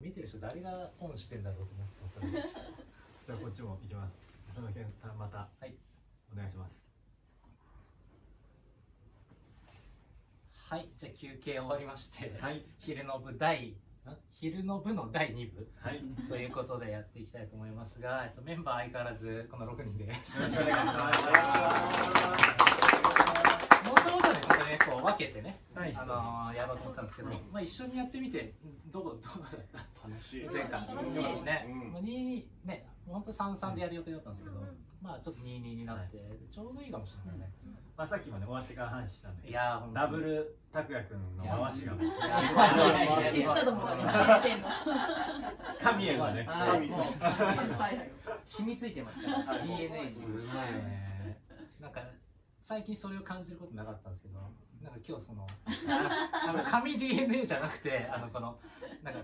見てる人誰がオンしてんだろうと思ってます じゃあこっちも行きます。そのけんさんまた。はい。お願いします。はい。じゃあ休憩終わりまして、はい。昼の部第ん？昼の部の第2部？はい。ということでやっていきたいと思いますが、えっと、メンバー相変わらずこの6人でよろしくお願いしますもともとね、これね、こう分けてね、はい。あのーやろうと思ったんですけど、まあ一緒にやってみて、どうどうだった？楽しい。前回、楽しい。ね、うん。まあ2ね、本当三三でやる予定だったんですけど、まあちょっと2-2になって、ちょうどいいかもしれないね。まあさっきもね終わってから話したんでいやダブル拓也君の回しがもうシスタドも初めてんの。神へのね。神もう染みついてますから、はい。DNA に。すごいね。なんか最近それを感じることなかったんですけど、なんか今日その あの紙 DNA じゃなくてあのこのなんか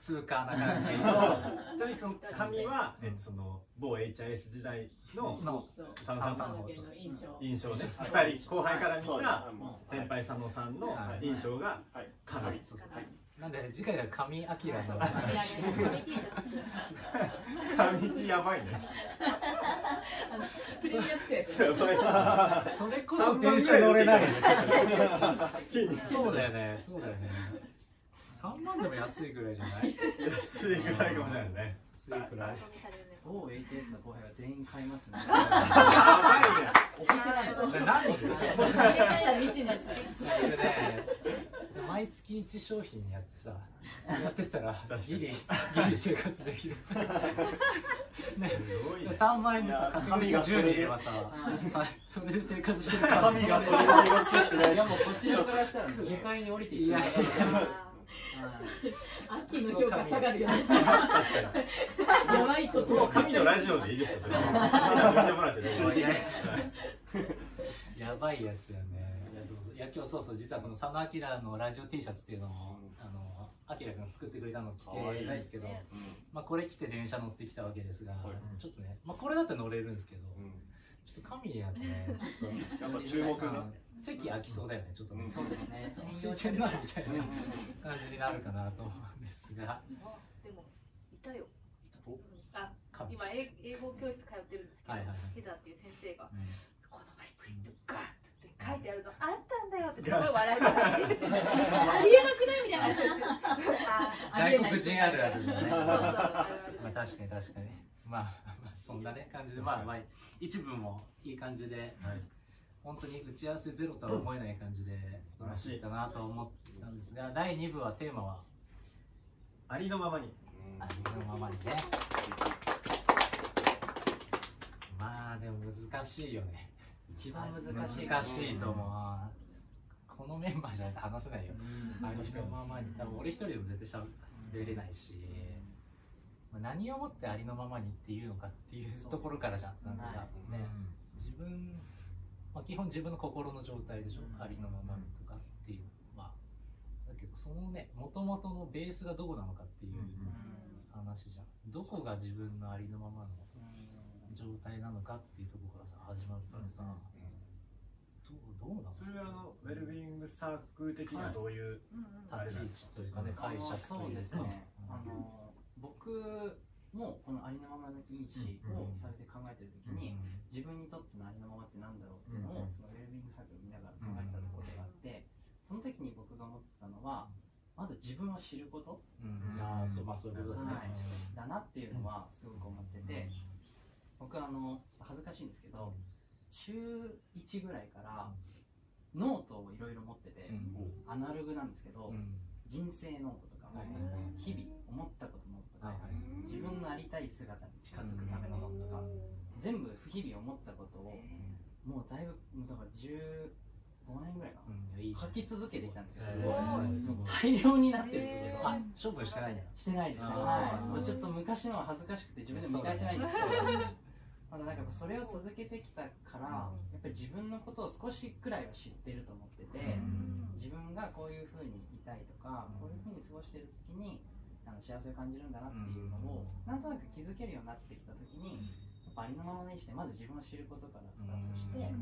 通過な感じちなみにその神は、えっと、その某 HIS 時代ののそう。佐野さんのの印象。ねはい。二人後輩から見た先輩佐野さんのはい。印象がはい。神そうそう。なんで次回が神アキラの神 T やばいね プレミアつくやつ。それこそ電車乗れないそうだよね。そうだよね。3万でも安いぐらいじゃない？安いぐらいかもしれないですね。安いくらい。某 HS の後輩は全員買いますね。やばいね。お店なので何する？未知で毎月1商品やってさ やってたらギリギリ生活できる。ね。すごいね。3万円でさいや買ってくる人10人いればささそれで生活してるから。神がそれで生活してしくないいやもうこちらからしたら下界に降りていやいや。秋の評価下がるよね。やばいと。もう神のラジオでいいですよそれは。見てもらってねいややばいやつやね。いや今日そうそう実はこの佐野明のラジオ T シャツっていうのをあの明君が作ってくれたのを着てないですけど、まあ、これ着て電車乗ってきたわけですが、はい。ちょっとね、まあ、これだって乗れるんですけど、うん。ちょっと神やとね ちょっとやっぱ注目がうん席空きそうだよねちょっとね、うん。そうですね。空いてんなみたいな感じになるかなと思うんですが。でもいたよ。おあ神今英英語教室通ってるんですけど、はいはいはい。ヘザーっていう先生が。うんこの前プリントガーッって書いてあるの。あったんだよってすごい笑い話してて。ありえなくないみたいな話をしてあ外国人あるある。だねまあ確かに確かに。まあまあそんなね感じでまあまあ一部もいい感じではい。本当に打ち合わせゼロとは思えない感じで素晴らしい。たなと思ったんですが第2部はテーマは？ありのままに。ありのままにね。まあでも難しいよね一番難しい。難しいと思う。このメンバーじゃないと話せないよ。ありのままに多分俺一人でも絶対しゃべれないし、まあ、何をもってありのままにっていうのかっていうところからじゃん。なんかさ、はいね。自分、まあ、基本自分の心の状態でしょ、ありのままにとかっていうまあだけどそのねもともとのベースがどこなのかっていう話じゃん。どこが自分のありのままの状態なのかっていうところ始まるからさ、どうどうなのそれはあのウェルビーイングサークル的にはどういう立ち位置というかね解釈というかそうですね。うん。あの僕もこのありのままの因子を再生考えてるときに、自分にとってのありのままってなんだろうっていうのを、うんそのウェルビーイングサークル見ながら考えてたことがあって、その時に僕が思ってたのはまず自分を知ること。うん。ああそうまあそういうことだね、だなっていうのはすごく思ってて、僕あのちょっと恥ずかしいんですけど中1ぐらいからノートをいろいろ持ってて、うん。アナログなんですけど、うん。人生ノートとか、日々思ったことノートとか、自分のありたい姿に近づくためのノートとか、全部日々思ったことをもうだいぶだから15年ぐらいかな、うん。いい書き続けてきたんですよ。すすごい。ごい。すごい。大量になってるんですけど、あ処分してないんだしてないですね、はい、もうちょっと昔のは恥ずかしくて自分で見返せないんですけど、ただなんかそれを続けてきたから、やっぱり自分のことを少しくらいは知ってると思ってて、自分がこういうふうにいたいとか、こういうふうに過ごしてる時にあの幸せを感じるんだなっていうのを、なんとなく気づけるようになってきた時にやっぱありのままにしてまず自分を知ることからスタートして、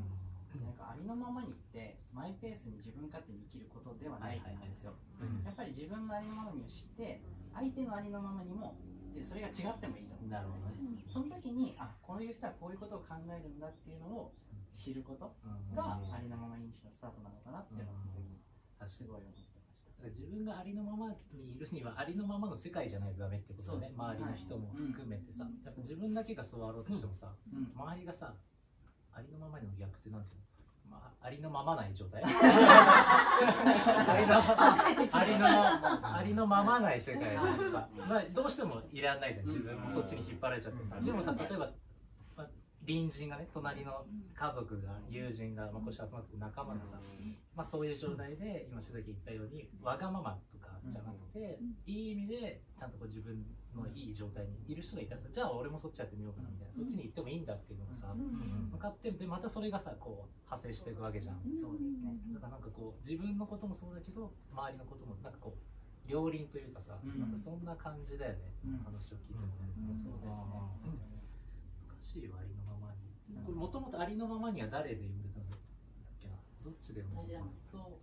なんかありのままにってマイペースに自分勝手に生きることではないと思うんですよ、やっぱり自分のありのままにを知って相手のありのままにもでそれが違ってもいいと。思うんですよなるほどね。その時にあこういう人はこういうことを考えるんだっていうのを知ることうん。がありのまま認知のスタートなのかなっていうのをその時にすごい思ってました。自分がありのままにいるにはありのままの世界じゃないとダメってことだね。周りの人も含めてさ、うん。やっぱ自分だけがそうあろうとしてもさ、うん。周りがさありのままの逆ってなんていうの、まあ、ありのままない状態。ありのありのまありのままない世界でさ、まあ、どうしてもいらないじゃん。自分もそっちに引っ張られちゃってさ。でもさ例えば、まあ、隣人がね隣の家族が友人が、まあ、こうして集まって仲間がさ、まあ、そういう状態で今志崎言ったようにわがままとかじゃなくて、いい意味でちゃんとこう自分のいい状態にいる人がいたらさじゃあ俺もそっちやってみようかなみたいな、そっちに行ってもいいんだっていうのがさ、分かってでまたそれがさこう派生していくわけじゃん、そうですね。だからなんかこう自分のこともそうだけど周りのこともなんかこう両輪というかさ、うん。なんかそんな感じだよね、うん。話を聞いてもそうですね難しいよありのままに。これもともとありのままには誰で呼んでたんだっけな？どっちでも知らんと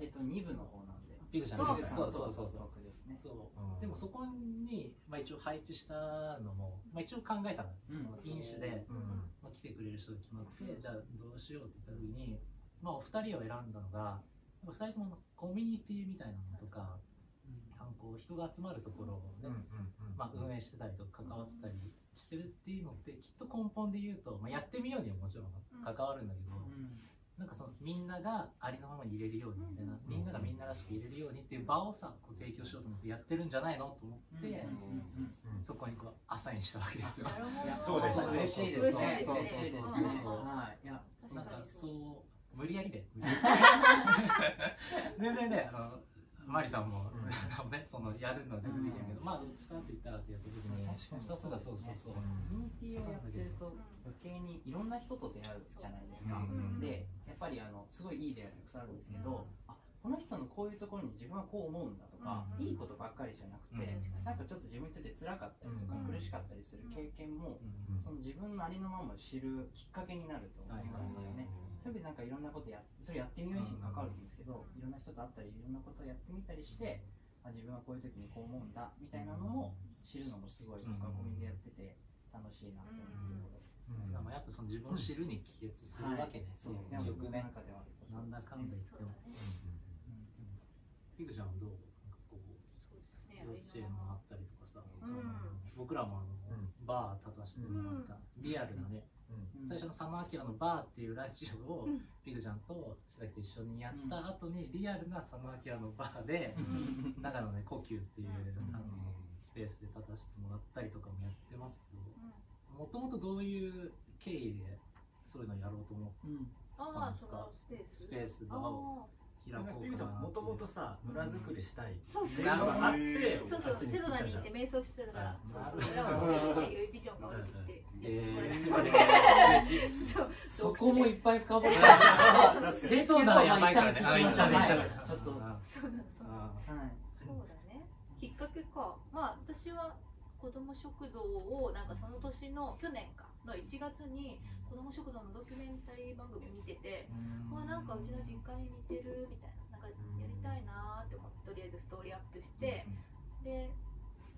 えっと2部の方なんで。ピグちゃん。ピグさんそうそうそうそう。僕ですね。そう。うん。でもそこに、まあ、一応配置したのも、まあ、一応考えたの、うん。飲酒で、まあ、来てくれる人が決まってじゃあどうしようって言った時に、まあ、お二人を選んだのが2人ともコミュニティみたいなのとか、う人が集まるところをね、まあ、運営してたりとか関わってたりしてるっていうのってきっと根本で言うと、まあ、やってみようにはもちろん関わるんだけど、なんかそのみんながありのままに入れるようにみたいな、みんながみんならしく入れるようにっていう場をさこう提供しようと思ってやってるんじゃないのと思って、そこにこうアサインしたわけですよ。そうです。そう嬉しいですね。そうそう嬉しいですそうそうねそう。はいいやなんかそう無理やりで。全然ねあのマリさんも、うん。ねそのやるのは全然できるけど、まあどっちかって言ったらってやった時に確かにそうそうそうそうそう、コミュニティをやってると余計にいろん。な人と出会うじゃないですか、うん。でやっぱりあのすごいいい出会いたくさんあるんですけど、あこの人のこういうところに自分はこう思うんだとか、うん。いいことばっかりじゃなくて、うん。なんかちょっと自分にとって辛かったりとか、うん。苦しかったりする経験も、うん。その自分のありのままを知るきっかけになると思うんですよね。それでなんかいろんなことやそれやってみように関わるんですけど、いろんな人と会ったりいろんなことをやってみたりして、あ自分はこういう時にこう思うんだみたいなのを知るのもすごい僕はコミュニティやってて楽しいなと思うところですね。まあやっぱその自分を知るに帰結するわけね、そうですね。僕の中ではなんだかんだ言っても。ピグちゃんはどう？なんかこう幼稚園もあったりとかさ、ん。僕らもあの、うん。バー立たせてもらった、リアルなね、最初の佐野明のバーっていうラジオを、ピグちゃんと白木と一緒にやった後に、リアルな佐野明のバーで、長野ね呼吸っていう、あのスペースで立たせてもらったりとかもやってますけどもともとどういう経緯でそういうのやろうと思ってうん。ああそのスペース。スペーを開こうかなもともとさ村づくりしたいそうそう。っていうのがあってそうそう。セロナに行って瞑想してたからあそうなそう。るほど。村を作るっていうビジョンが降りてきてえよしこれ。ー。そう。そこもいっぱい深掘りセソナはやばいからね。あったらちょっとはそうそうだね。きっかけか。まあ私は子ども食堂をなんかその年の去年かの1月に子ども食堂のドキュメンタリー番組を見ててまあなんかうちの実家に似てるみたいななんかやりたいなーって思ってとりあえずストーリーアップしてで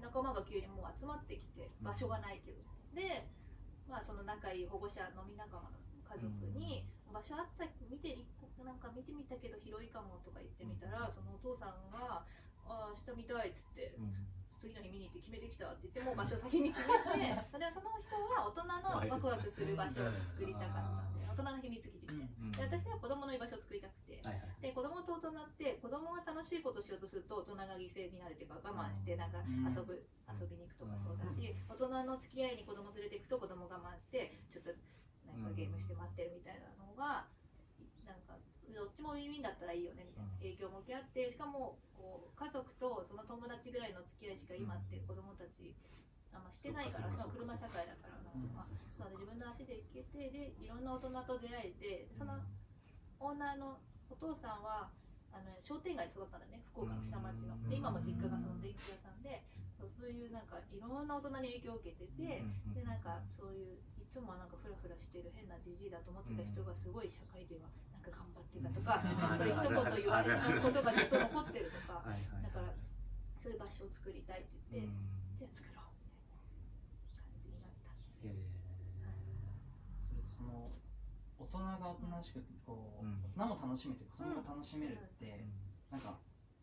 仲間が急にもう集まってきて場所がないけど。でまあその仲いい保護者飲み仲間の家族に場所あった見てなんか見てみたけど広いかもとか言ってみたらそのお父さんが「ああ明日見たい」っつって次の日見に行って決めてきたって言ってもう場所先に決めて それはその人は大人のワクワクする場所を作りたかったんで大人の秘密基地みたいなで私は子供の居場所を作りたくてはいはい。で子供と大人って子供が楽しいことしようとすると大人が犠牲になるというか我慢してなんかうん。遊ぶ遊びに行くとかそうだし大人の付き合いに子供連れていくと子供我慢してちょっとなんかゲームして待ってるみたいなのがどっちもウィンウィンだったらいいよねみたいな。影響も受け合ってしかもこう家族とその友達ぐらいの付き合いしか今って子供たちあんましてないからしかも車社会だからなまあそう自分の足で行けてでいろんな大人と出会えてそのオーナーのお父さんはあの商店街に育ったんだね福岡の下町の。で今も実家がその電気屋さんでそういうなんかいろんな大人に影響を受けてて、でなんかそういういつもはなんかフラフラしてる変なじじいだと思ってた人がすごい社会ではなんか頑張ってたとか、うん。そういう一言言われたことがずっと残ってるとか、だからそういう場所を作りたいって言って、うん。じゃあ作ろうみたいな感じになったんですへよ。それその大人がおとなしくこう、うん。大人も楽しめて子供が楽しめるって、ーなんか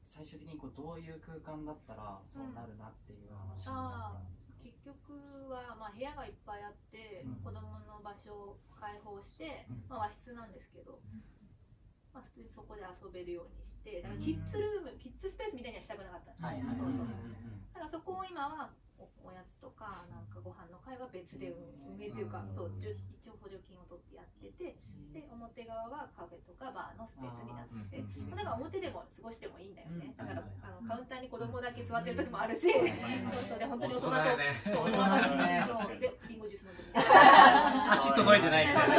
最終的にこうどういう空間だったらそうなるなっていう話になったんですか、結局は、まあ、部屋がいっぱいあって、うん。子供の場所を開放して、うん。まあ、和室なんですけど、まあ、普通にそこで遊べるようにしてだからキッズルーム、キッズスペースみたいにはしたくなかった。んですよはいはい。そうそうう。んだからそこを今はおおやつとかなんかご飯の会は別で運営というか、そう一応補助金を取ってやっててで表側はカフェとかバーのスペースになってて、うんだから表でも過ごしてもいいんだよね、うん。だから、はいあのカウンターに子供だけ座ってる時もあるし、ん。そうそうで本当に大人と大人やねそう大人大人ね。でリンゴジュース飲ん。でみたいな足届いてないみたいな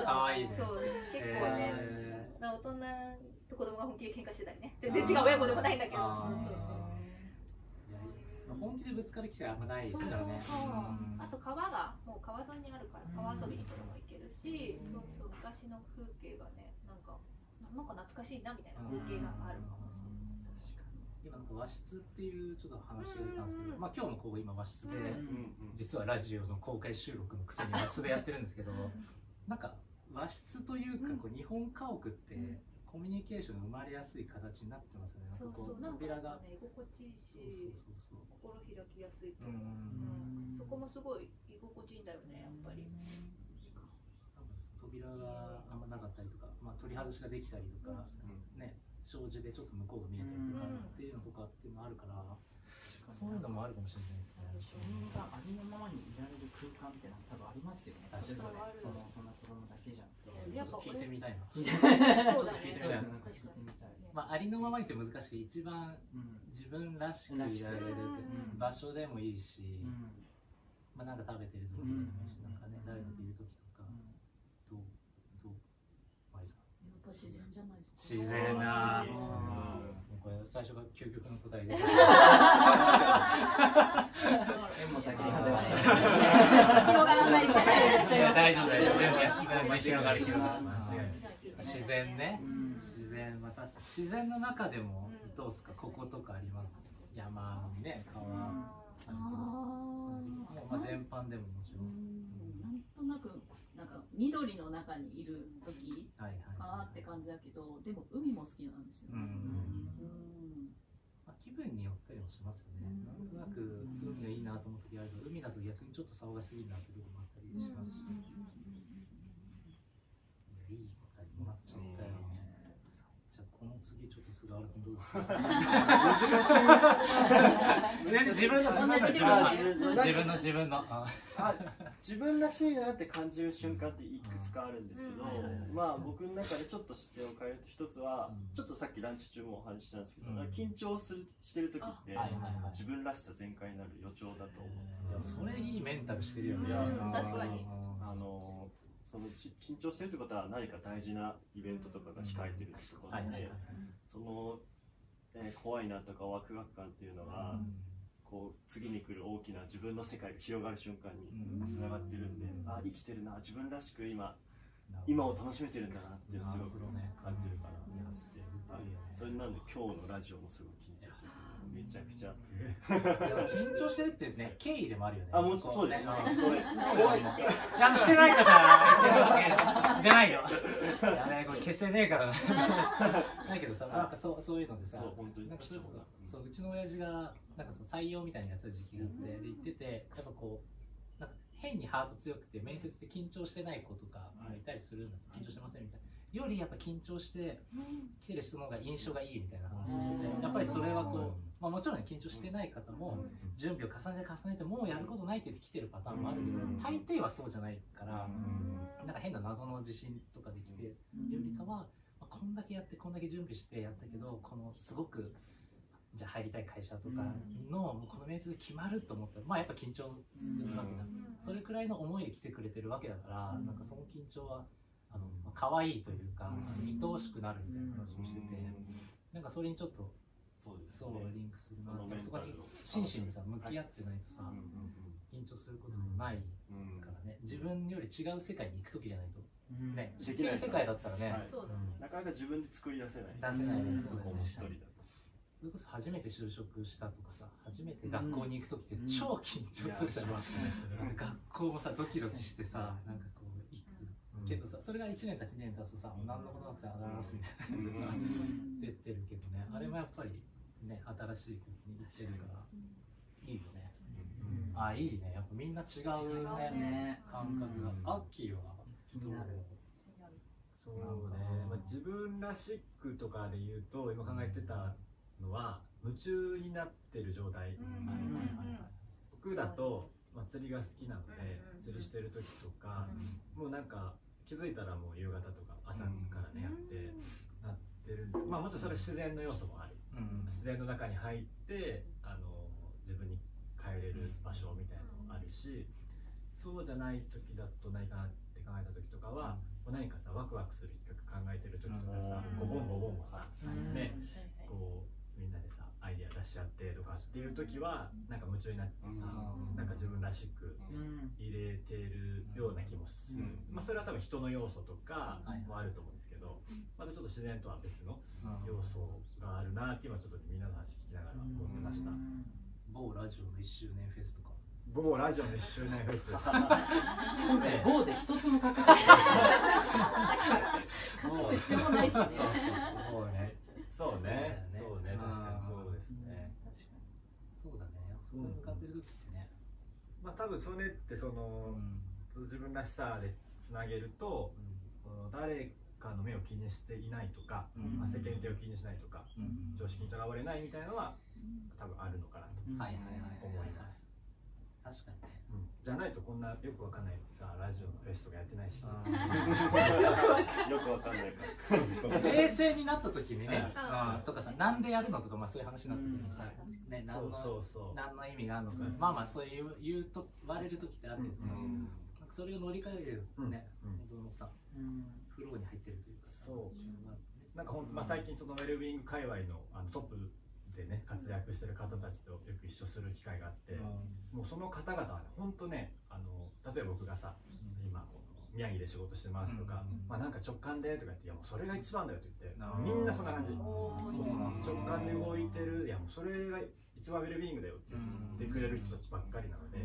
かわいいねそう結構ね、へまあ大人と子供が本気で喧嘩してたりね。全然違う親子でもないんだけど。本気でぶつかる機会あんまないですよね。そう。そううん。あと川がもう川沿いにあるから川遊びに子供行けるし、そうそう昔の風景がねなんかなんか懐かしいなみたいな風景があるかもしれない。今なんか和室っていうちょっと話が出たんですけど、まあ今日もここ今和室で、うん。実はラジオの公開収録のくせに和室でやってるんですけどなんか和室というかこう日本家屋ってコミュニケーションが生まれやすい形になってますよね。なんかこうそうそうなんか扉がね居心地いいそうしそうそうそう。心開きやすいとう思う、うんん。そこもすごい居心地いいんだよねやっぱり。扉があんまなかったりとか、まあ取り外しができたりとか、ね障子でちょっと向こうが見えたりとかうんっていうのとかっていうのもあるから、そういうのもあるかもしれないですね。自分がありのままにいられる空間ってのは多分ありますよね。それぞれ確かにその大人子供だけじゃなくて。やっぱ聞いてみたいな。そうだね聞いてみたいな聞いてみたい。まあありのままにって難しい。一番うん自分らしくいられるうん場所でもいいし、うんまあなんか食べてる時でもいいし、なんかね誰かといる時とか、どうどうマリさん？やっぱ自然じゃないですか。自然なこれ最初が究極の答えで。縁も竹に風が広がらない世界になっちゃいます。大丈夫大丈夫全然広がる広が自然ね。うん自然また自然の中でもうんどうですか？こことかあります？山ね川ああるけど。まあ全般でももちろん。なんとなくなんか緑の中にいる時かなって感じだけどでも海も好きなんですよね。まあ気分によったりもしますよね。うん。なんとなく海がいいなと思う時あると海だと逆にちょっと騒がしすぎるなってとこもあったりしますしいやいい答えもらっちゃったよじゃあこの次ちょっと菅原君どうですか難しい。ね自分の自分の。自分の自分の。自分のああ自分らしいなって感じる瞬間っていくつかあるんですけど、うん。まあ僕の中でちょっと視点を変えると一つは、うん。ちょっとさっきランチ中もお話ししたんですけど、うん。緊張するしてる時って、はいはいはい。自分らしさ全開になる予兆だと思う、でもそれいいメンタルしてるよね。確かに。あのそのち緊張してるってことは何か大事なイベントとかが控えてるってことなんで。その、えー怖いなとかワクワク感っていうのが、こう次に来る大きな自分の世界が広がる瞬間につながってるんで、あ生きてるな自分らしく今今を楽しめてるんだなっていうのをすごく感じるかなってはい。それなんで今日のラジオもすごい緊張してますめちゃくちゃでも緊張してるってね、経緯でもあるよね。あもちろんそうですこねねそうです怖いしてる。いや、してないから、じゃないよ。いやね、これ消せねえからな。だけどさ、なんかそう、そういうのでさ、そう本当に貴重なそそう、うちの親父が、なんかその採用みたいなやつた時期があって、で言ってて、やっぱこう、なんか変にハート強くて、面接で緊張してない子とかいたりするんだって、緊張してませんみたいな。よりやっぱ緊張して来てる人の方が印象がいいみたいな話をしてて、やっぱりそれはこう、まあもちろんね緊張してない方も、準備を重ねて重ねてもうやることないって言って来てるパターンもあるけど、うん。大抵はそうじゃないから、なんか変な謎の自信とかできてるよりかは、まあ、こんだけやってこんだけ準備してやったけどこのすごくじゃあ入りたい会社とかの、もうこの面接で決まると思ったらまあやっぱ緊張するわけじゃん、それくらいの思いで来てくれてるわけだから、なんかその緊張はあの、まあ、可愛いというか、うん愛おしくなるみたいな話をしてて、なんかそれにちょっとそうですそうねリンクするなそのメンそこに真摯にさ向き合ってないとさ、うんうん緊張することもないうん。うん。からね自分より違う世界に行く時じゃないとうん。ね知ってる世界だったらね、はい。なかなか自分で作り出せない。出せないですそこも一人だとそれこそ初めて就職したとかさ初めて学校に行く時ってうん。超緊張するじゃん、いやしますね。なんか学校もさドキドキしてさなんかけどさそれが1年たち2年経つとさもう何のことなくて上がりますみたいな感じでさ、うん。出てるけどね。あれもやっぱりね新しいことに行ってるからいいよね。あいいね。やっぱみんな違う違うねね。感覚が、うんアッキーは気になるそうね、まあ、自分らしくとかで言うと今考えてたのは夢中になってる状態、うん。はいはいはいはい。僕だと、まあ、釣りが好きなので、うん釣りしてる時とか、もうなんか気づいたらもう夕方とか朝からね、やってなってるんですまあもちろんそれは自然の要素もあるうん。自然の中に入ってあの自分に帰れる場所みたいなのもあるしそうじゃない時だと何かなって考えた時とかは、もう何かさワクワクする企画考えてる時とかさ、うん。こうボンボンボンボンさ、うん。ねこうみんなでさアイデア出し合ってとかっていう時はなんか夢中になってさ、うん。なんか自分らしくうん。入れてるような気もする、うんまあそれは多分人の要素とかはいもあると思うんですけど、またちょっと自然とは別のうん要素があるなって今ちょっとみんなの話聞きながら思ってました、某ラジオの1周年フェスとか。某ラジオの1周年フェス。今回某で一つも隠して隠す必要もないしね。某ね。そうね。そそううね。だよね。確かにそうですね、そうだね。そこに向かってる時ってね、まあ多分それってその、自分らしさでつなげるとこの誰かの目を気にしていないとか、うん。まあ、世間体を気にしないとか、うん。常識にとらわれないみたいなのは多分あるのかなとはいはいはい思います、確かにね。じゃないとこんなよくわかんないさラジオのフェスとかやってないし、よくわかんないか。ら 冷静になった時にね、とかさなんでやるのとかまあそういう話になった時にさ、ね何そうのそうそう。何の意味があるのか、うん。まあまあそういう言うと言われる時ってあるけどさ、うんそれを乗り換えるね、うん本当のさフローに入ってるというかさそう。なんかほんまあ、最近そのウェルビーイング界隈のあのトップでね活躍してる方たちとよく一緒する機会があって、もうその方々はね本当ねあの例えば僕がさ今この宮城で仕事してますとか、うん。まあなんか直感でとか言っていやもうそれが一番だよと言ってみんなそんな感じ。直感で動いてるいやもうそれが一番ウェルビーイングだよって言ってくれる人たちばっかりなので、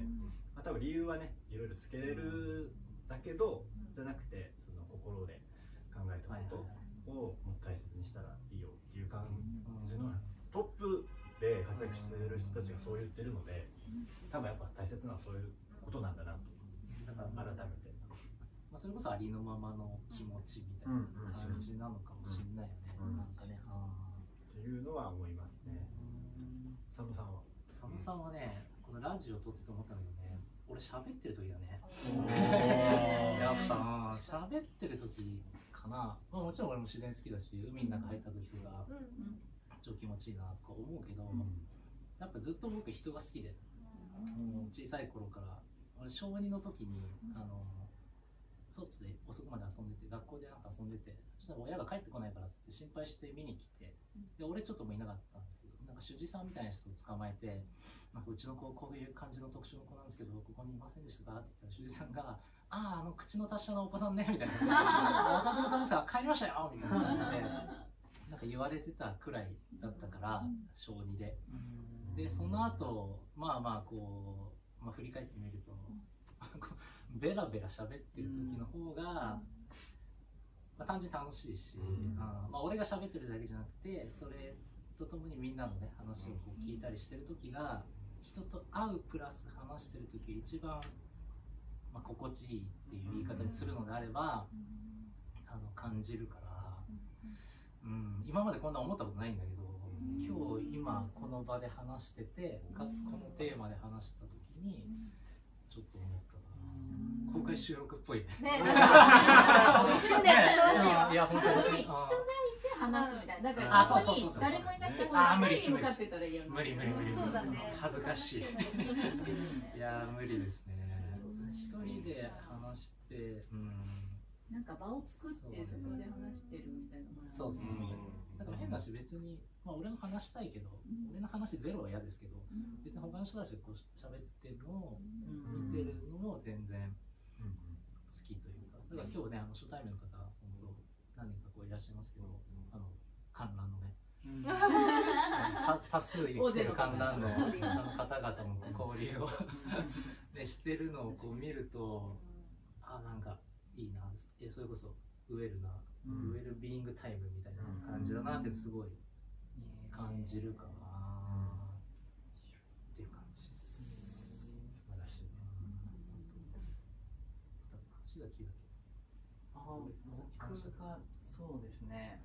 まあ、多分理由はねいろいろつけれるだけどじゃなくてその心で考えたことをもっと大切にしたらいいよっていう感じのトップで活躍してる人たちがそう言ってるので多分やっぱ大切なのはそういうことなんだなと。だから改めて。まあ、それこそありのままの気持ちみたいな感じなのかもしれないよね、うん。なんかねあっていうのは思いますね。佐野さんは？ー佐野さんはねこのラジオ撮ってて思ったんだけどね俺喋ってる時だね。やっぱ喋ってる時かな、まあ、もちろん俺も自然好きだし海の中入った時とか超気持ちいいなとか思うけど、やっぱずっと僕人が好きで、もう小さい頃から俺小2の時にあの外で遅くまで遊んでて学校でなんか遊んでてそしたら親が帰ってこないからって心配して見に来てで俺ちょっともういなかったんですなんか主治さんみたいな人を捕まえてなんかうちの子こういう感じの特殊の子なんですけどここにいませんでしたか？って言ったら主治さんが「あああの口の達者なお子さんね」みたいな「お宅の神様帰りましたよ」みたいな感じでなんか言われてたくらいだったから小2で。でその後まあまあこう、まあ、振り返ってみると ベラベラ喋ってる時の方が、まあ、単純に楽しいし、うん。あーまあ、俺が喋ってるだけじゃなくてそれとともにみんなのね話をこう聞いたりしてる時が人と会うプラス話してる時一番、まあ、心地いいっていう言い方にするのであれば、あの感じるから、うん、今までこんな思ったことないんだけど、今日今この場で話しててかつこのテーマで話した時にちょっと思ったな。公開収録っぽいね。ねなんか 一瞬でやってほしいわいや本当に。人が話すみたいな。だかあらここにそうそうそう。そう誰もいなくてもあ無理一人に向かってたらいいよね。無理無理無理無理。そうだね。恥ずかしい。いや無理ですね。一人で話してうん。なんか場を作ってそこで話してるみたいなそうそうそう。だから変だし別にまあ俺も話したいけど、俺の話ゼロは嫌ですけど別に他の人たちがこう喋ってるのを見てるのも全然好きというか。だから今日ねあの初対面の方本当何人かこういらっしゃいますけどあの観覧のね。た 多数生きてる観覧の方々。も交流を。ね、してるのをこう見るとあなんかいいな。えそれこそウェルな、うん。ウェルビーイングタイムみたいな感じだなってすごい感じるかな。っていう感じです。素晴らしい橋崎だけ？あ僕がそうですね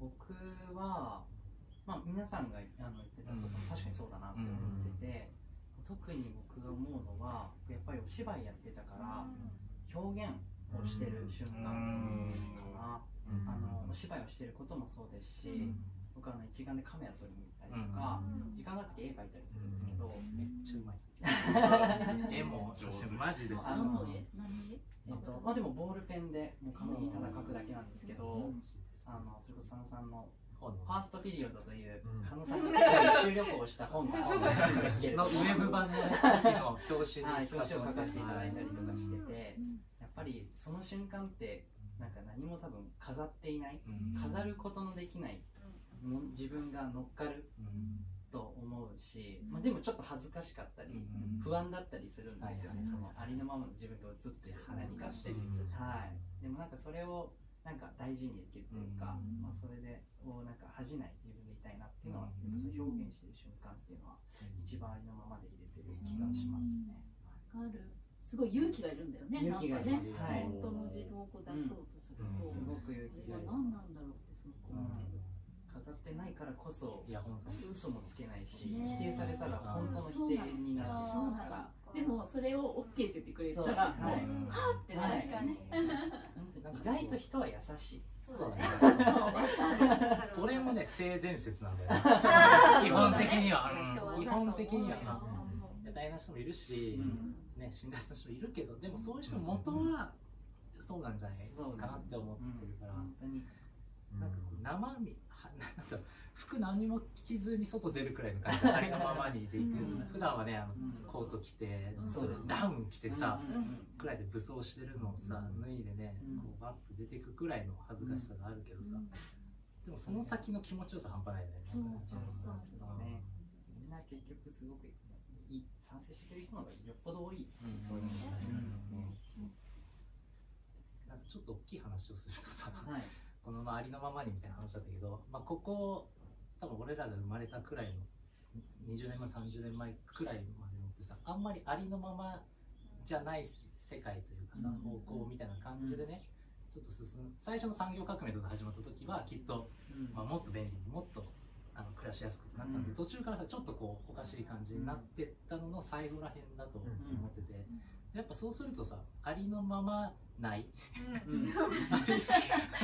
僕はまあ皆さんがあの言ってたことも確かにそうだなって思ってて、特に僕が思うのはやっぱりお芝居やってたから表現をしてる瞬間かな、あのお芝居をしてることもそうですし、僕あの一眼でカメラ撮りに行ったりとか、時間がある時絵描いたりするんですけど、めっちゃうまい。絵も写真マジですあのえっとまあ、でもボールペンでもう紙にただ書くだけなんですけど、あのそれこそ佐野さんの本ファーストピリオドといううん。狩野さんが世界一周旅行をした本があるんですけれどの ウェブ版の表紙はい、に表紙を書かせていただいたりとかはしてて、やっぱりその瞬間ってなんか何も多分飾っていないうん。飾ることのできないも自分が乗っかるうん。と思うし、まあ、でもちょっと恥ずかしかったり、うん。不安だったりするんですよね、はいそのありのままの自分が映ってる何かしてる、うん。はい、でもなんかそれをなんか大事にできるというか、うん。まあ、それでをなんか恥じない自分でいたいなっていうのは、うん。や表現してる瞬間っていうのは一番ありのままで入れてる気がしますね。わかる。すごい勇気がいるんだよね勇気がいります。なんかはい。ね本当の自分をこう出そうとすると、うん。すごく勇気がいり何まなんだろうってすごくうん思う。けど、飾ってないからこそいや本当に嘘もつけないし、ね。否定されたら本当の否定になってしそうなまうから。のでもそれを OK って言ってくれたらはい。はってなる。しかね、意外と人は優しい。そうね。俺もね性善説なんだよね。基本的には。基本的には。わかると思うで大変な人もいるし、うん。ね、辛辣な人もいるけどでもそういう人の元はそうなんじゃないそうかなって思ってるから、本当に。なんかこう生身はなんだろう服何も着ずに外出るくらいの感じでありのままにでいく、うん。普段はねあのうんコート着て、うん。そうです。ダウン着てさ、くらいで武装してるのをさ、うん。脱いでね、うん。こうバッと出ていくくらいの恥ずかしさがあるけどさ、でもその先の気持ちよさ半端ないよねそう。そうそうね。みんな結局すごくいい賛成してくれる人の方がよっぽど多い。うん。そうですねなんかちょっと大きい話をするとさ、はい。このまあありのままにみたいな話だったけど、まあ、ここ多分俺らが生まれたくらいの20年前30年前くらいまでのってさあんまりありのままじゃない世界というかさ、うん。方向みたいな感じでね、ちょっと進む。最初の産業革命とか始まった時はきっと、まあ、もっと便利にもっとあの暮らしやすくなってたんで、うん。途中からさちょっとこうおかしい感じになってったのの最後らへんだと思ってて、やっぱそうするとさありのままない？うん。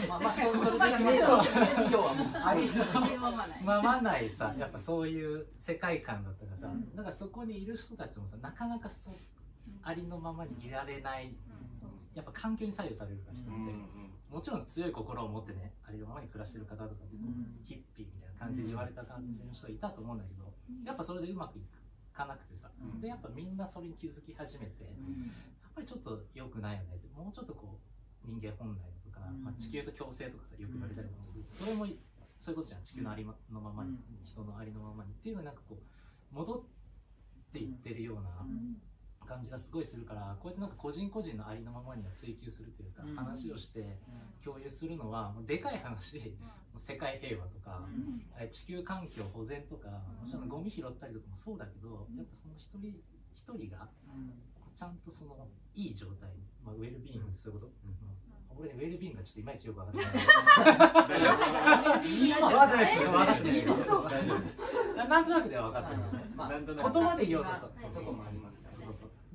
まあまあ そうそれで決めよう。今日はもう。ありのままない。ままないさやっぱそういう世界観だったらさ、うん。だからそこにいる人たちもさなかなかそうありのままにいられないそう。やっぱ環境に左右されるから人って、うんもちろん強い心を持ってねありのままに暮らしてる方とかってヒッピーみたいな感じで言われた感じの人いたと思うんだけど、やっぱそれでうまくいかなくてさ、うん。でやっぱみんなそれに気づき始めて、やっぱりちょっと良くないよねって。もうちょっとこう人間本来とか、うん。まあ、地球と共生とかさよく言われたりとかする、それもそういうことじゃん。地球のありまのままに、うん。人のありのままにっていうのになんかこう戻っていってるような感じがすごいするからこうやってなんか個人個人のありのままには追求するというか、うん。話をして共有するのはもうでかい話。世界平和とか、え地球環境保全とかもちろんゴミ拾ったりとかもそうだけど、やっぱその一人一人がちゃんとそのいい状態に、まあ、ウェルビーイングってそういうこと、うん。俺ねウェルビーイングがちょっといまいちよく分かってない分かってないなんとなくでは分かってなん。となく葉で言おうとそこもあります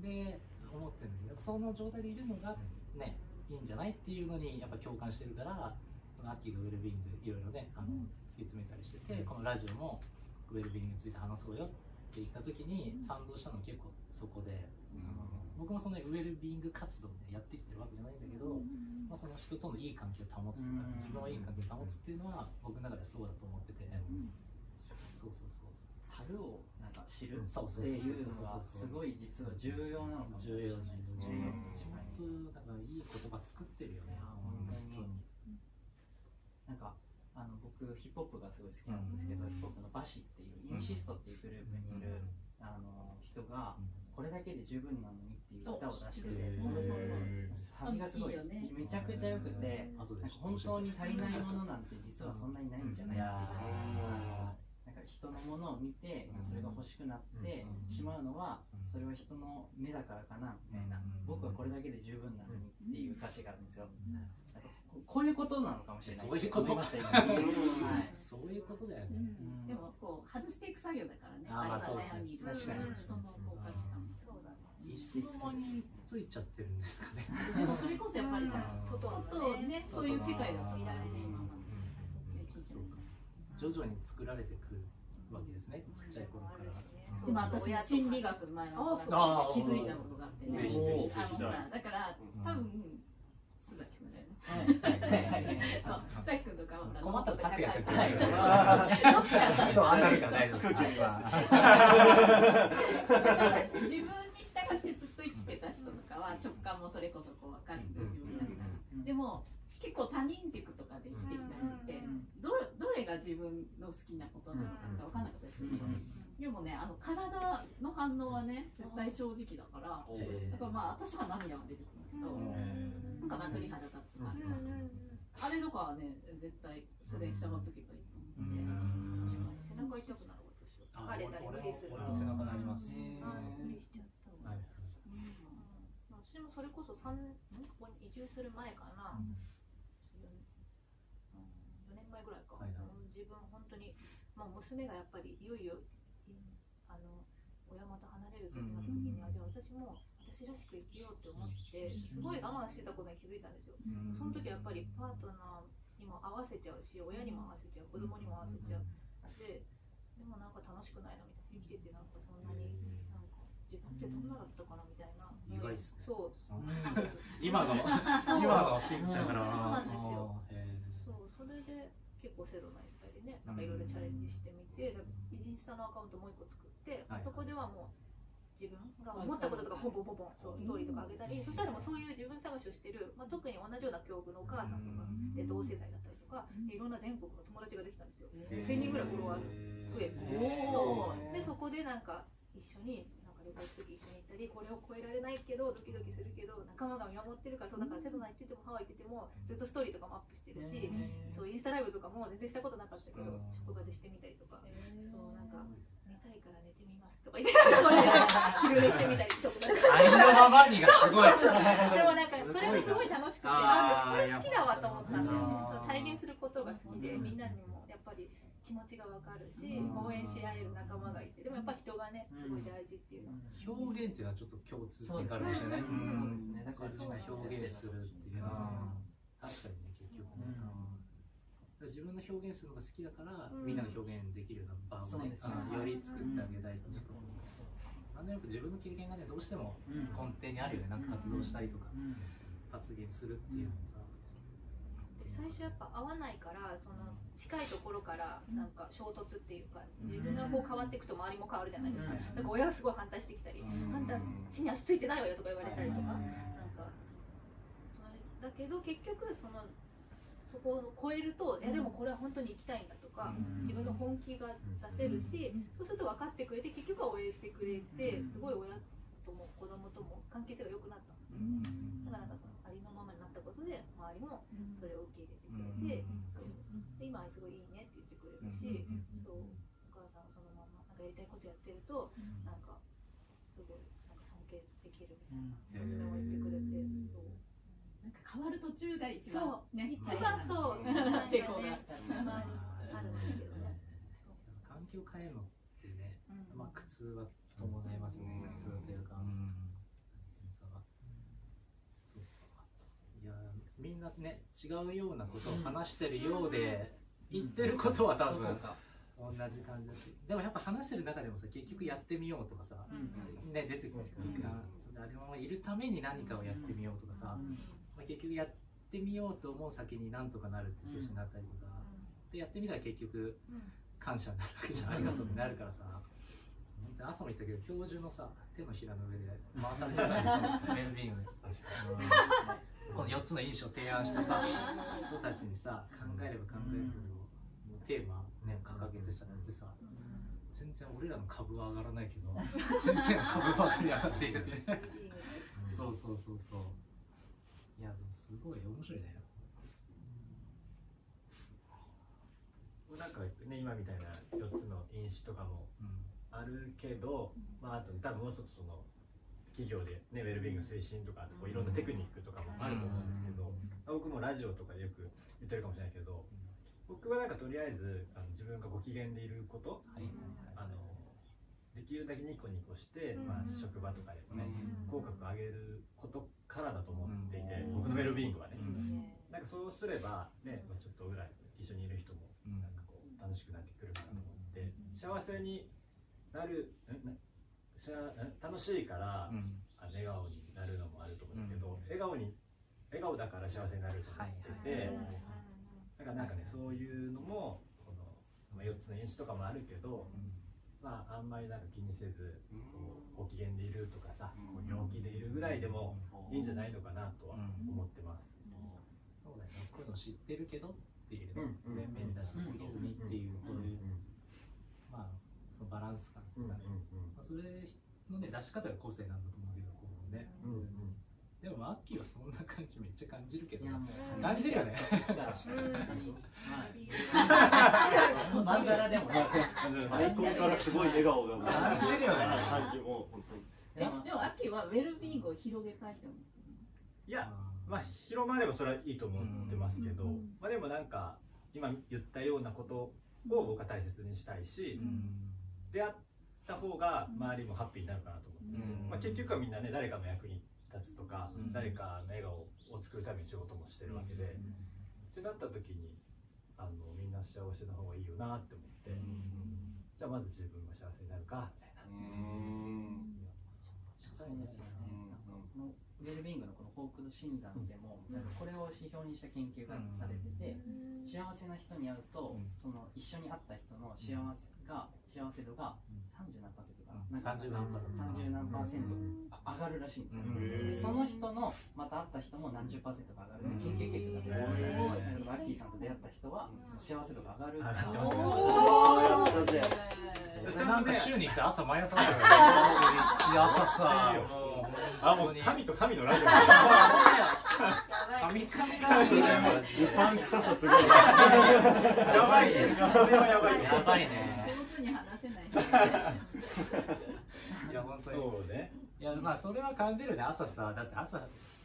で思ってるんだけどその状態でいるのがねいいんじゃないっていうのにやっぱ共感してるからこのアッキーがウェルビーイングいろいろねあの突き詰めたりしててこのラジオもウェルビーイングについて話そうよっって言った時に賛同したの結構そこで、あの僕もそのウェルビーイング活動でやってきてるわけじゃないんだけど、まあ、その人とのいい関係を保つとか、自分はいい関係を保つっていうのは僕の中でそうだと思ってて、そうそうそう樽をなんか知るっていうのはすごい実は重要なのかもしれないです重ね。要本当だからいい言葉作ってるよね本当に。なんかあの僕ヒップホップがすごい好きなんですけど、ヒップホップのバシっていうインシストっていうグループにいる、あの人がこれだけで十分なのにっていう歌を出してて、へーこれサビがすごいめちゃくちゃ良くて、本当に足りないものなんて実はそんなにないんじゃないいっていう。やなんか人のものを見てそれが欲しくなってしまうのはそれは人の目だからかなみたいな。僕はこれだけで十分なのにっていう歌詞があるんですよ。こういうことなのかもしれない。そういうこと？そういうことだよね。うん。でもこう外していく作業だからね。ああそう体にいる確かに。人のこう価値観そうだね。いつの間についちゃってるんですかね。でもそれこそやっぱりさうん。外をねそういう世界だと見られね今までそうか徐々に作られてくるわけですね。ちっちゃい頃から。でも私心理学の前のあー気づいたことがあってね。ぜひぜひ。あのほらだから多分須崎君だよね。須崎君とか困ったら拓也君とかはい。書い。てどっちがさそうあんなみたいな大丈夫です。空気 だから自分に従ってずっと生きてた人とかは直感もそれこそこう分かるんで自分らしさ。がでも結構他人軸とかで生きてきた人ってどれどれが自分の好きなことなのかって分かんなかったりするでもねあの体の反応はね絶対正直だからだからまあ私は涙が出てくるんだけどなんかまあ鳥肌立つとかあるじゃん。あれとかはね絶対それに従っとけばいいと思って背中痛くなる私は疲れたり無理する背中なります。無理しちゃった。はい。私もそれこそ三ん？ここに移住する前かな、うん、4年前ぐらいか、はいはいうん自分本当に、まあ、娘がやっぱりいよいよ、うんあの親元離れる時になった時には、じゃあ私も私らしく生きようって思ってすごい我慢してたことに気づいたんですよ。その時はやっぱりパートナーにも合わせちゃうし親にも合わせちゃう子供にも合わせちゃう。ででもなんか楽しくないなみたいな生きててなんかそんなになんか自分ってどんなだったかなみたいな。意外っすね。そう。今のそう。今のピッチャーから。そうなんですよ。そうそれで結構セドナ行ねなんかいろいろチャレンジしてみて、でインスタのアカウントもう一個作って、はいそこではもう自分が思ったこととかポンポンポンポンそうストーリーとか上げたり、そしたらもうそういう自分探しをしてる、まあ、特に同じような境遇のお母さんとかで同世代だったりとか、いろんな全国の友達ができたんですよ。ー1000人ぐらいフォロワー増えておそう。でそこでなんか一緒になんか旅行行く時一緒に行ったりこれを超えられないけどドキドキするけど仲間が見守ってるからそうだからセドナ行っててもハワイ行っててもずっとストーリーとかもアップしてるし、そうインスタライブとかも全然したことなかったけど、うん。職場でしてみたりとか、そうなんか寝たいから寝てみますとか言ってこれ 昼寝してみたりちょっとかありのままにがすごいでもなんかそれもすごい楽しくて私これ好きだわと思ったんで体現することが好きでうん。みんなにも気持ちがわかるしうん。応援し合える仲間がいてでもやっぱ人がねすごい大事っていうの。表現っていうのはちょっと共通点があるかもしれない。ねそうですね。だから自分が表現するっていうのは確かにね結局ね。自分の表現するのが好きだから、うん。みんなが表現できるような場をねより作ってあげたいと思うなんでやっぱ自分の経験がねどうしてもうん。根底にあるよね。なんか活動したりとかうん。発言するっていうの最初やっぱ合わないからその近いところからなんか衝突っていうか自分がこう変わっていくと周りも変わるじゃないですか。なんか親がすごい反対してきたりあんた地に足ついてないわよとか言われたりとかなんかだけど結局そのそこを超えるといやでもこれは本当に行きたいんだとか自分の本気が出せるしそうすると分かってくれて結局は応援してくれてすごい親とも子供とも関係性が良くなった。だからなんかそのありのままになったことで周りもそれを受け入れてくれてそう。で今はすごいいいねって言ってくれるしそう。お母さんそのままなんかやりたいことやってるとなんかすごいなんか尊敬できるみたいな娘も言ってくれてそう。なんか変わる途中が一番ね一番そう。抵抗があるあるん。ですけどね環境変えるのってね、うん。まあ苦痛は伴いますね、苦痛というか、うんそうかいやみんなね違うようなことを話してるようで言ってることは多分同じ感じだし。でもやっぱ話してる中でもさ結局やってみようとかさ、ね、出てくるから、あれはいるために何かをやってみようとかさ、まあ、結局やってみようと思う先になんとかなるって精神があったりとか、でやってみたら結局感謝になるわけじゃんありがとうになるからさ、朝も言ったけど教授のさ手のひらの上で回されてたりさウェルビーイングこの4つの印象を提案したさ人たちにさ考えれば考えるほどもうテーマね掲げてさやってさ全然俺らの株は上がらないけど先生の株ばかり上がっていくって。そうそうそうそう。いやでもすごい面白いね。なんかね今みたいな4つの因子とかもうん。あるけど、まあ、あと多分もうちょっとその企業で、ね、ウェルビーイング推進とかこういろんなテクニックとかもあると思うんですけど、僕もラジオとかでよく言ってるかもしれないけど僕はなんかとりあえずあの自分がご機嫌でいることはいあのできるだけニコニコして、まあ、職場とかでもね口角上げることからだと思っていて僕のウェルビーイングはね。なんかそうすればねまあちょっとぐらい一緒にいる人もうん。なんかこう楽しくなってくるかなと思って幸せになるん？な楽しいから、うん。笑顔になるのもあると思うんだけど、うん。笑顔に笑顔だから幸せになると思ってて、だからなんかねそういうのもこの、まあ、4つの因子とかもあるけど、まああんまりなんか気にせずこうご機嫌でいるとかさ、こう陽気でいるぐらいでもいいんじゃないのかなとは思ってます。そうだよね。こういうの知ってるけどっていうねうん。全面に出しすぎずにっていうこういうまあそのバランス感とかね。まあそれのね出し方が個性なんだと思うけどこうね。でもマッキーはそんな感じめっちゃ感じるけどいやもう感じるよね。まん。ざらでもないアイコンからすごい笑顔が感じるよね感じもう本当にでもでも秋はウェルビーグを広げたいと思ってるいやまあ広まればそれはいいと思ってますけど、うんまあでもなんか今言ったようなことを僕は大切にしたいし、出会った方が周りもハッピーになるかなと思って、うん。まあ、結局はみんなね誰かの役に立つとか、うん。誰かの笑顔を作るために仕事もしてるわけで、ってなった時にあのみんな幸せな方がいいよなって思って、じゃあまず自分が幸せになるかみたいな。ウェルビーイングのこのフォークド診断でも、なんかこれを指標にした研究がされてて、幸せな人に会うと、うん。その一緒に会った人の幸せが、幸せ度が30何パーセントかな,、なんか30何パーセント。30何パーセント上がるらしいんですよ、うん。でその人のまた会った人も何十パーセントか上がる。って研究結果が出てうんすごい。ラッキーさんと出会った人は幸せ度が上がる。上がってますおー。やったぜ俺なんか週に1回朝毎朝だよ朝さあもう本当に。神と神のラジオ 神々ラジオだよマジでうさんくささすごいやばいね。それはやばいね。やばいね。上手に話せないいや本当にそうね。いやまあそれは感じるね。朝さだって朝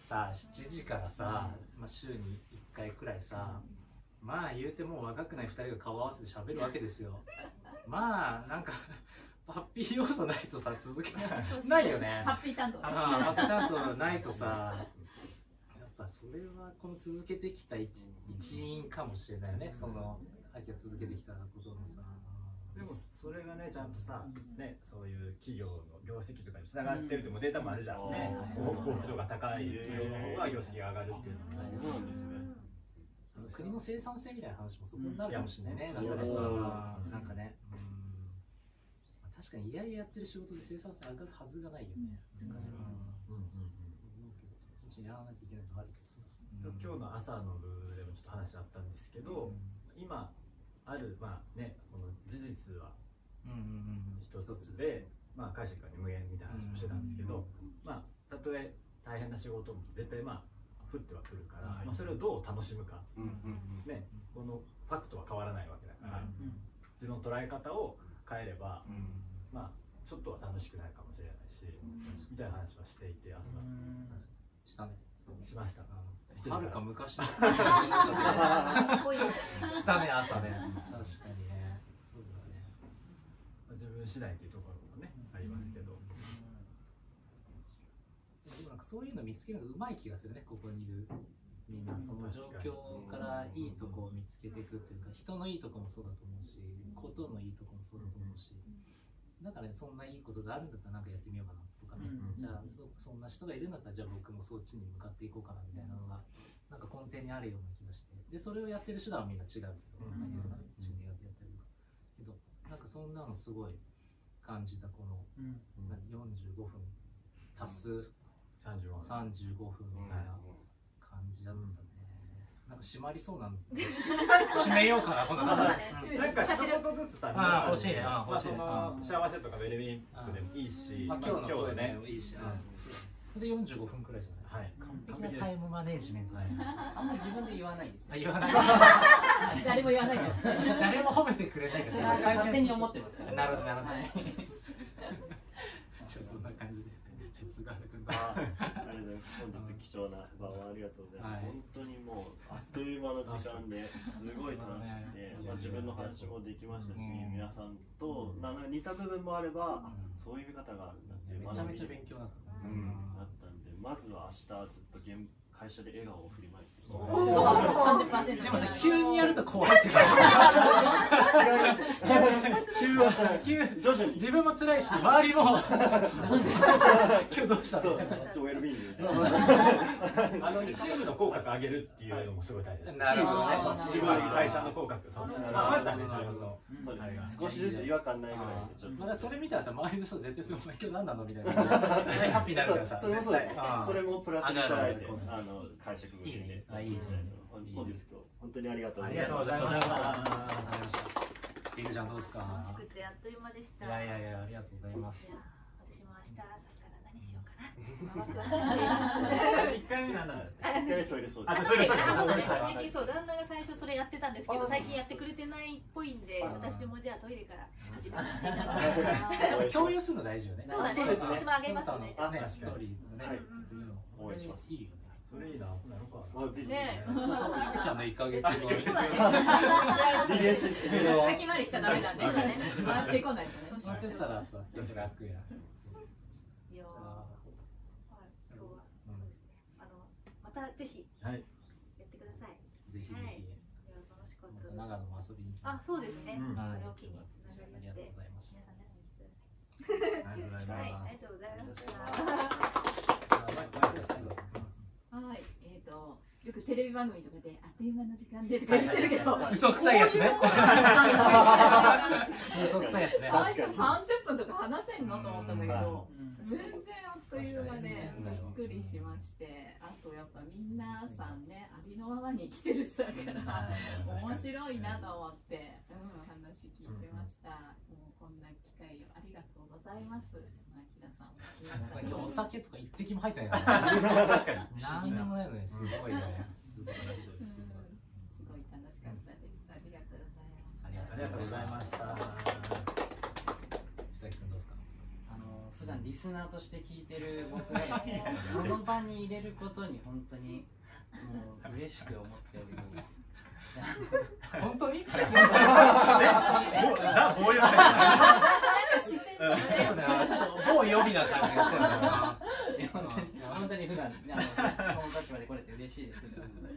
さ7時からさ、まあ、週に1回くらいさまあ言うてもう若くない2人が顔合わせて喋るわけですよ。まあなんか ハッピー要素ないとさ続けない。ないよね。ハッピー担当。ああハッピー担当ないとさぱそれはこの続けてきた一一因かもしれないよね。その秋が続けてきたことのさでもそれがねちゃんとさ、ね、そういう企業の業績とかにつながってるってもうデータもあるじゃんね。うん。幸福度が高い企業の方が業績が上がるっていうのもねそうなんですね。国の生産性みたいな話もそこになるかもしれないね、うん。なんかね。なんかね、確かにいやいややってる仕事で生産性上がるはずがないよね、うん。うんうんうん思うけどもちろんやらなきゃいけないのあるけどさ、うん。今日の朝の部でもちょっと話あったんですけど、今あるまあねこの事実はうんうんうん一つで、まあ、解釈が無限みたいな話もしてたんですけど、まあたとえ大変な仕事も絶対まあ降ってはくるから、はい。まあ、それをどう楽しむか、うんうんね、このファクトは変わらないわけだから、うん自分の捉え方を変えれば、うん。まあちょっとは楽しくなるかもしれないし、みたいな話はしていて朝、したね。しました。はるか昔の。したね朝ね。確かにね。そうだね。まあ自分次第っていうところもね、ありますけど、でもなんかそういうの見つけるのがうまい気がするねここにいるみんな。その状況からいいとこを見つけていくっていうか人のいいとこもそうだと思うしことのいいとこもそうだと思うし。だからねそんないいことがあるんだったらなんかやってみようかなとかね、うんじゃあそそんな人がいるんだったらじゃあ僕もそっちに向かっていこうかなみたいなのがなんか根底にあるような気がして。でそれをやってる手段はみんな違うけど、うん心理学やったりと。かけどなんかそんなのすごい感じたこのうん。何45分足す35 35分みたいな感じだったね。なんか閉まりそうなんで。閉閉めようかな、この中ね。なんか一言ずつさ、あー欲しいね。まああー欲しい。ねその幸せとかウェルビングでもいいし、今日の今日でねね、いいし、うん。で45分くらいじゃない？はい、完璧なタイムマネージメント。あんま自分で言わないですあ、言わない。誰も言わないです 誰も褒めてくれないかそれら。は勝手に思ってますから。なるほど、なるほど。はい。ちょっとそんな感じで。ちょっと菅原君と。りがとうございます。本日貴重な場をありがとうございます。はい本当にもうあっという間の時間ですごい楽しくて、まあ、自分の話もできましたし、うん皆さんとなんか似た部分もあれば、あそういう見方があるんだっていうめちゃめちゃ勉強だった。うんあったんで、まずは明日ずっと現会社で笑顔を振りまいて。でもさ、急にやると怖いって感 違います。急はさ、じ。急徐々に。自分も辛いし、周りも。今日どうしたそう、の？ウェルビーイング。あのチームの口角上げるっていうのもすごい大事です。なるほどね自分の会社の口角、まあまずはね自分の。少しずつ違和感ないぐらい。まだそれ見たらさ、周りの人絶対すごい、今日何なのみたいな。大ハッピーになるからさ。それもそうです絶対それもプラスに捉えて上がるあの解釈いいね。てあいいね。本日今日。本当にありがとう。ありがとうございました。いくちゃんどうですか？楽しくてあっという間でしいたやいやいや、ありがとうございます。私も明日朝から何しようかな一回目なんだっ一回目トイレ掃除ああトイレ掃除あそうだねはい最近そう旦那が最初それやってたんですけどあ最近やってくれてないっぽいんであ私もじゃあトイレから始めさせていただきます。でも共有するの大事よね。そうだね。そうですね。私もあげますね。あね、確かにストーリーのね。はい。っていうの応援します。いいよね。それいいな、なるか。あぜひ。ねそう、いくちゃんの1ヶ月後。そうだねリレーしてきて先回りしちゃダメだね。回ってこないとね。待ってたらさ、楽や。いやーはい今日はそうですねあのまたぜひはい。やってください。ぜひぜはい。ひ。楽しかった長野も遊びに。あそうですねうんそれを機にありがとうございました。皆。さんありがとうございまありがとうございましたはいえっとよくテレビ番組とかであっという間の時間でとか言ってるけど嘘くさいやつね。嘘くさいやつね。最初30分とか話せんのと思ったんだけどうん全然という間でびっくりしましてあとやっぱ皆さんねありのままに生きてる人だから面白いなと思って、うん、話聞いてました、もうこんな機会をありがとうございますその明さん今日お酒とか一滴も入ってないから。確かに。何にもないのに、すごいね。すごいす。すごい楽しかったですありがとうございますありがとうございました。石崎君どうですか。あの普段リスナーとして聞いてる 僕がですねこの場に入れることに本当にもう嬉しく思っております。本当に？ザ棒読み。なんか視線とねちょっ備な感じがしてるな。いや本当に本当に普段あのこの立場で来れて嬉しいです。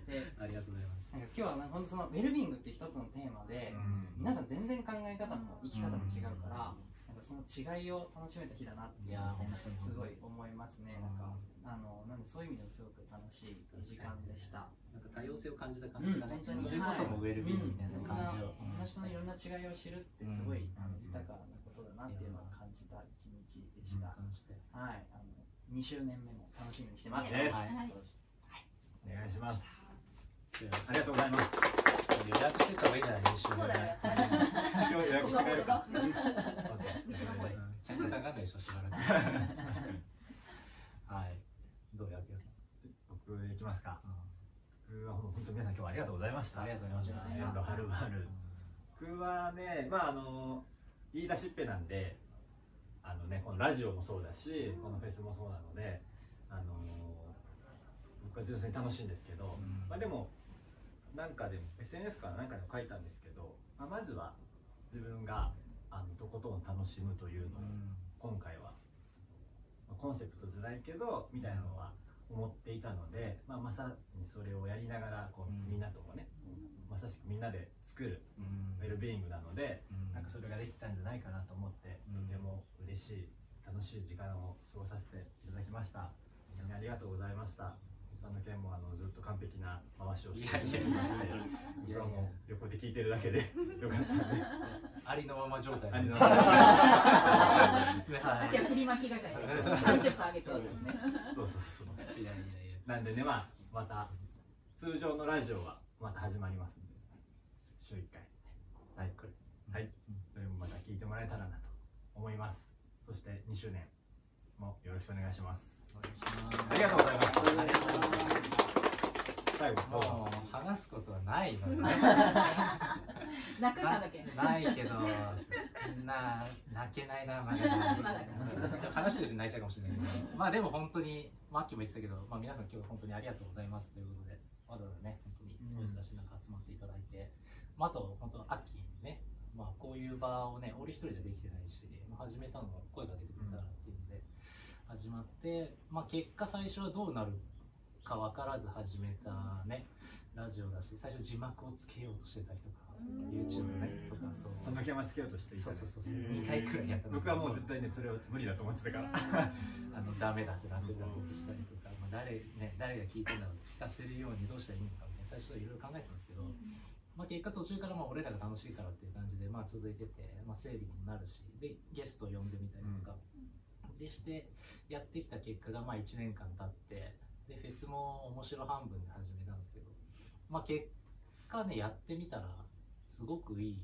でありがとうございます。なんか今日はなんか本当そのウェルビングって一つのテーマで、皆さん全然考え方も生き方も違うから、かその違いを楽しめた日だなってすごい思いますね。なんかあのなんでそういう意味でもすごく楽しい時間でした。なんか多様性を感じた感じがね、うんそれこそもウェルビーみたいな感じを。いろんな人のいろんな違いを知るってすごい、うんあの豊かなことだなっていうのを感じた一日でした。関して。はい、あの2周年目も楽しみにしてます。ねはいはいお願いします。ありがとうございます。あ予約してた方がいいんじゃない？練習そうだよ今日予約してくれるか。店のいでしょ、しばらく。はい。どうやってや僕行きますか。つ僕は本当皆さん今日はありがとうございました。ありがとうございましたはるばる。僕はね、まああの言い出しっぺなんで、あのねこのラジオもそうだし、このフェスもそうなので、あの僕は純粋に楽しいんですけど、うんまあでもなんかでも SNS かなんかでも書いたんですけど、まあ、まずは自分があのとことん楽しむというのを今回は、まあコンセプトじゃないけどみたいなのは思っていたので、まあ、まさにそれをやりながらこう、うん。みんなともねまさしくみんなで作るうん。ウェルビーイングなので、うん。なんかそれができたんじゃないかなと思って、うん。とても嬉しい楽しい時間を過ごさせていただきました。本当にありがとうございましたさんの件もあのずっと完璧な回しをしていやいやいやいや。僕はもう横で聞いてるだけで よかったんで。ありのまま状態。ありのまはい。じゃあ振り巻き係です。30分上げてそうですね。そうそうそう。いやいやいや。なんでねまあまた通常のラジオはまた始まりますんで。週1回。はい。これはい。それもまた聞いてもらえたらなと思います。そして2周年もよろしくお願いしますありがとうございます。ありがとうござい。ます最後もう話すことはないのよ泣くさだけないけどみんな泣けないなまだまだでも話してるうちに泣いちゃうかもしれないけどまあでも本当にマッキーも言ってたけど、まあ、皆さん今日本当にありがとうございますということでわざわざね本当にお忙しい中集まっていただいて、まあ、あと本当アッキーにね、まあ、こういう場をね俺一人じゃできてないし、まあ、始めたのも声かけてくれたらうので始まって、まあ、結果最初はどうなるか分からず始めたねラジオだし最初字幕をつけようとしてたりとか YouTube ねとかそう。そのつけようとしていたね。そうそうそう2回くらいやったの。僕はもう絶対ねそれを無理だと思ってたから。あのダメだってなって出そうとしたりとか、まあ、誰ね誰が聞いてんだろう聞かせるようにどうしたらいいのかみたいな最初はいろいろ考えてたんですけど、まあ、結果途中からまあ俺らが楽しいからっていう感じでまあ続いてて、まあ、整理にもなるしでゲストを呼んでみたりとか、でしてやってきた結果がまあ1年間経ってでフェスも面白半分で始めたんですけど、まあ、結果ねやってみたらすごくいい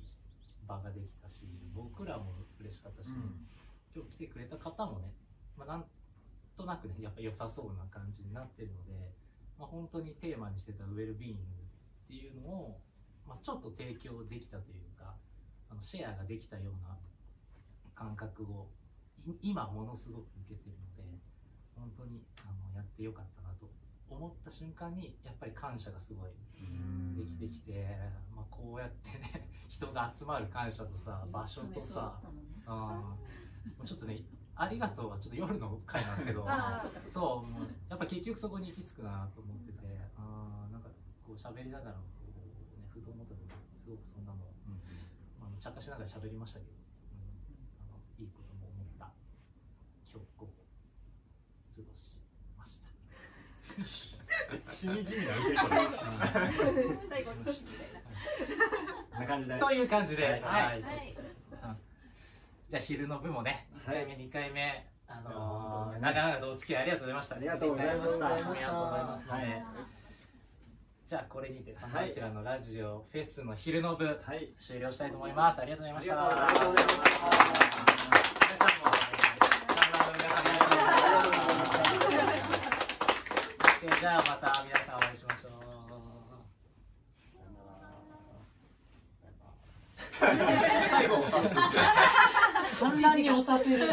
場ができたし僕らも嬉しかったし、今日来てくれた方もね、まあ、なんとなくねやっぱ良さそうな感じになってるので、まあ、本当にテーマにしてたウェルビーイングっていうのを、まあ、ちょっと提供できたというかあのシェアができたような感覚をい今ものすごく受けてるので本当にあのやってよかったなと思った瞬間にやっぱり感謝がすごいできてきて、まあ、こうやってね 人が集まる感謝とさ場所とさあーちょっとねありがとうはちょっと夜の回なんですけど そうかそうもうやっぱ結局そこに行き着くなと思っててあーなんかこう喋りながらこう、ね、ふと思った時にすごくそんなの、あの茶化しながら喋りましたけど、うん、あのいいことも思った今日午後過ごしました。しみじみな受け答え最後に一つみたいなこんな感じで。とい。う感じで、はい。じゃあ昼の部もね、1はい。回目、2回目、あのー、長々とお付き合いありがとうございました。ありがとうございました。締めようと思いますので、はい。じゃあこれにて、サマはい。キラのラジオフェスの昼の部、はい。終了したいと思います。ありがとうございました。ありがとうございました皆さんも、観覧の皆さんありがとうございまじゃあまた皆さんお会いしましょう。最後、に押させる